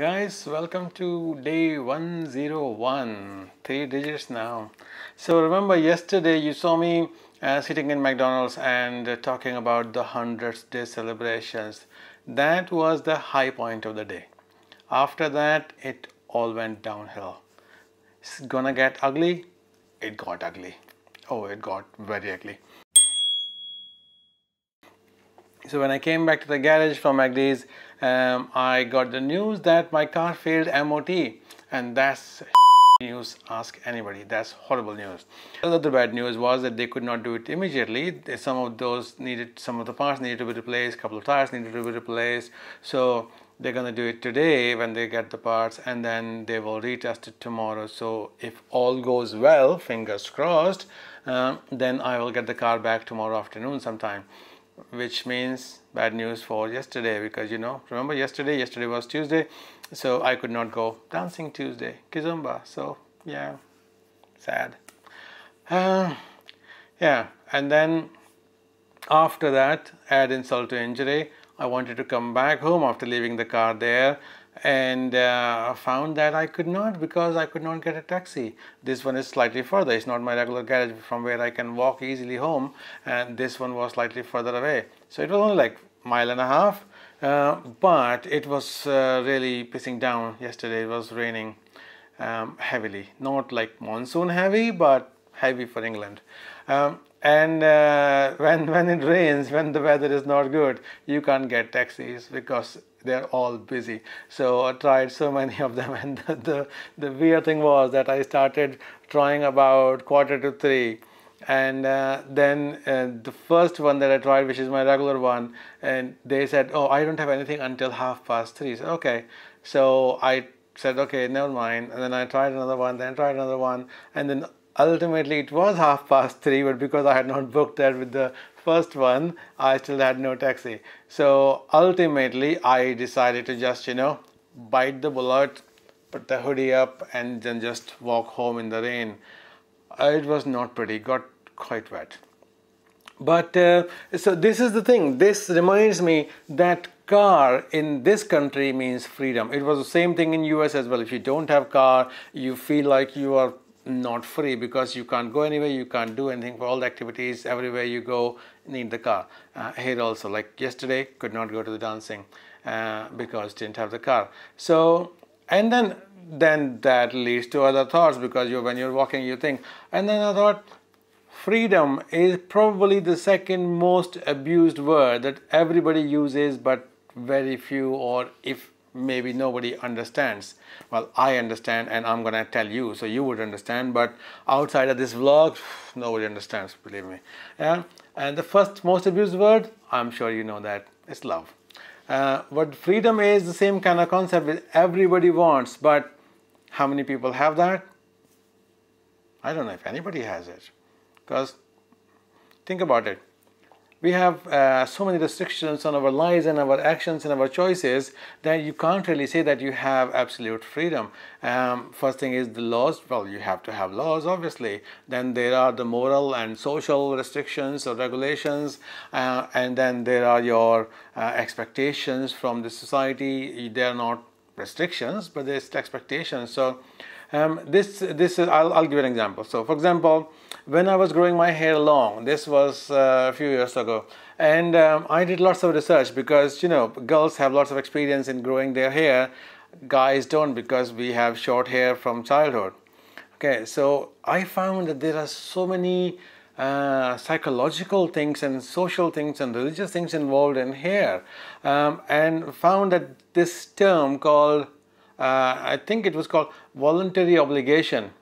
Guys, welcome to day 101. Three digits now. So remember yesterday you saw me uh, sitting in McDonald's and uh, talking about the 100th day celebrations. That was the high point of the day. After that, it all went downhill. It's gonna get ugly. It got ugly. Oh, it got very ugly. So when I came back to the garage from McD's, um, I got the news that my car failed MOT, and that's news. Ask anybody. That's horrible news. another bad news was that they could not do it immediately. Some of those needed, some of the parts needed to be replaced. Couple of tires needed to be replaced. So they're gonna do it today when they get the parts, and then they will retest it tomorrow. So if all goes well, fingers crossed, um, then I will get the car back tomorrow afternoon sometime which means bad news for yesterday because you know remember yesterday? Yesterday was Tuesday so I could not go dancing Tuesday. Kizomba so yeah sad. Uh, yeah and then after that add insult to injury. I wanted to come back home after leaving the car there and uh, found that I could not because I could not get a taxi. This one is slightly further. It's not my regular garage from where I can walk easily home, and this one was slightly further away. So it was only like mile and a half, uh, but it was uh, really pissing down yesterday. It was raining um, heavily, not like monsoon heavy, but heavy for England. Um, and uh, when when it rains when the weather is not good you can't get taxis because they're all busy. So i tried so many of them and the, the, the weird thing was that i started trying about quarter to three. And uh, then uh, the first one that i tried which is my regular one and they said oh i don't have anything until half past three. So okay. So i said okay never mind. And then i tried another one then I tried another one and then ultimately it was half past three but because i had not booked that with the first one i still had no taxi. So ultimately i decided to just you know bite the bullet put the hoodie up and then just walk home in the rain. It was not pretty. Got quite wet. But uh, so this is the thing. This reminds me that car in this country means freedom. It was the same thing in us as well. If you don't have car you feel like you are not free because you can't go anywhere, you can't do anything for all the activities, everywhere you go, need the car. Uh, here also, like yesterday, could not go to the dancing uh, because didn't have the car. So, and then then that leads to other thoughts because you when you're walking, you think, and then I thought, freedom is probably the second most abused word that everybody uses, but very few, or if maybe nobody understands. Well, I understand and I'm gonna tell you so you would understand, but outside of this vlog, nobody understands, believe me. Yeah? And the first most abused word, I'm sure you know that, is love. Uh, but freedom is the same kind of concept everybody wants, but how many people have that? I don't know if anybody has it. Because think about it we have uh, so many restrictions on our lives and our actions and our choices that you can't really say that you have absolute freedom. Um, first thing is the laws. Well, you have to have laws, obviously. Then there are the moral and social restrictions or regulations, uh, and then there are your uh, expectations from the society. They are not restrictions, but there's expectations. So um, this this is I'll, I'll give an example. So, for example when I was growing my hair long, this was uh, a few years ago, and um, I did lots of research because you know girls have lots of experience in growing their hair, guys don't because we have short hair from childhood. Okay, so I found that there are so many uh, psychological things and social things and religious things involved in hair, um, and found that this term called uh, I think it was called voluntary obligation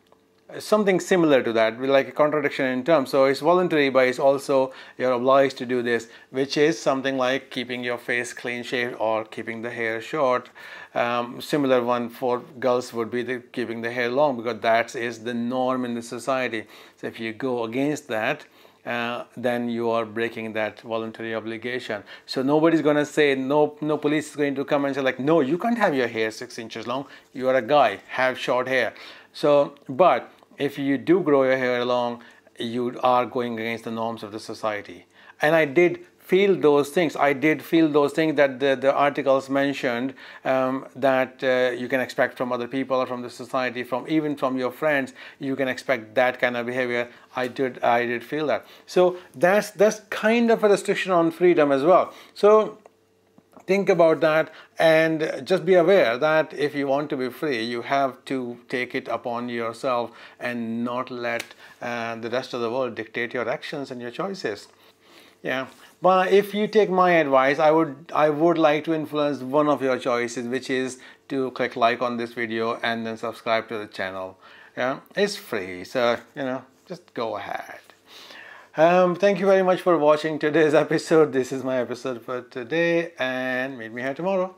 something similar to that like a contradiction in terms so it's voluntary but it's also you're obliged to do this which is something like keeping your face clean shaved or keeping the hair short um, similar one for girls would be the keeping the hair long because that is the norm in the society so if you go against that uh, then you are breaking that voluntary obligation. So nobody's going to say, no, no police is going to come and say like, no, you can't have your hair six inches long. You are a guy, have short hair. So, but if you do grow your hair long, you are going against the norms of the society. And I did feel those things. I did feel those things that the, the articles mentioned um, that uh, you can expect from other people or from the society, from even from your friends. You can expect that kind of behavior. I did, I did feel that. So that's that's kind of a restriction on freedom as well. So think about that and just be aware that if you want to be free you have to take it upon yourself and not let uh, the rest of the world dictate your actions and your choices. Yeah. But if you take my advice i would i would like to influence one of your choices which is to click like on this video and then subscribe to the channel. Yeah. It's free so you know just go ahead um, thank you very much for watching today's episode. This is my episode for today and meet me here tomorrow